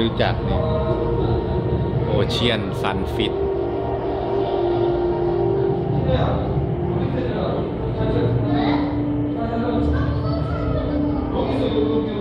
รู้จักเนี่ยโอเชียนซันฟิตโ